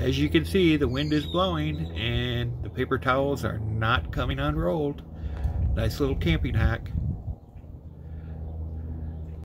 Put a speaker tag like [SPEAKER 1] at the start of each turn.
[SPEAKER 1] As you can see, the wind is blowing and the paper towels are not coming unrolled. Nice little camping hack.